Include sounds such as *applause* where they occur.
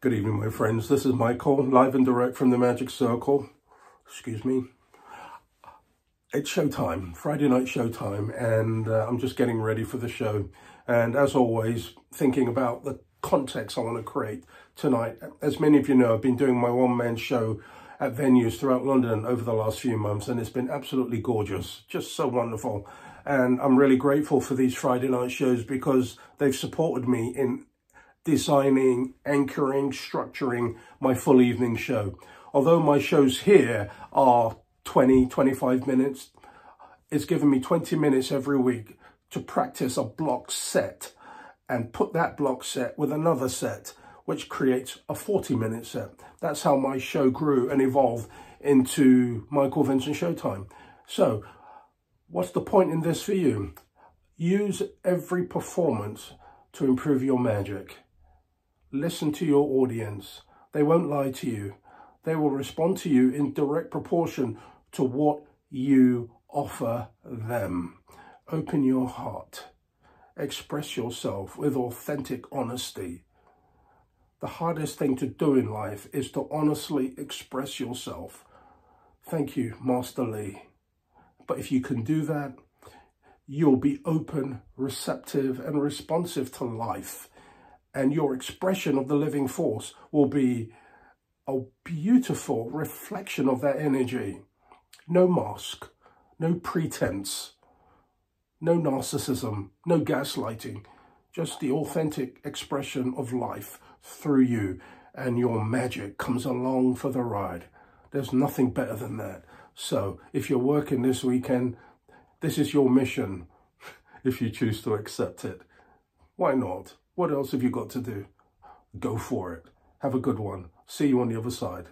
Good evening, my friends. This is Michael, live and direct from the Magic Circle. Excuse me. It's showtime, Friday night showtime, and uh, I'm just getting ready for the show. And as always, thinking about the context I want to create tonight. As many of you know, I've been doing my one-man show at venues throughout London over the last few months, and it's been absolutely gorgeous, just so wonderful. And I'm really grateful for these Friday night shows because they've supported me in designing, anchoring, structuring my full evening show. Although my shows here are 20, 25 minutes, it's given me 20 minutes every week to practice a block set and put that block set with another set, which creates a 40 minute set. That's how my show grew and evolved into Michael Vincent Showtime. So what's the point in this for you? Use every performance to improve your magic. Listen to your audience. They won't lie to you. They will respond to you in direct proportion to what you offer them. Open your heart. Express yourself with authentic honesty. The hardest thing to do in life is to honestly express yourself. Thank you, Master Lee. But if you can do that, you'll be open, receptive, and responsive to life and your expression of the living force will be a beautiful reflection of that energy. No mask, no pretense, no narcissism, no gaslighting, just the authentic expression of life through you and your magic comes along for the ride. There's nothing better than that. So if you're working this weekend, this is your mission *laughs* if you choose to accept it. Why not? What else have you got to do? Go for it. Have a good one. See you on the other side.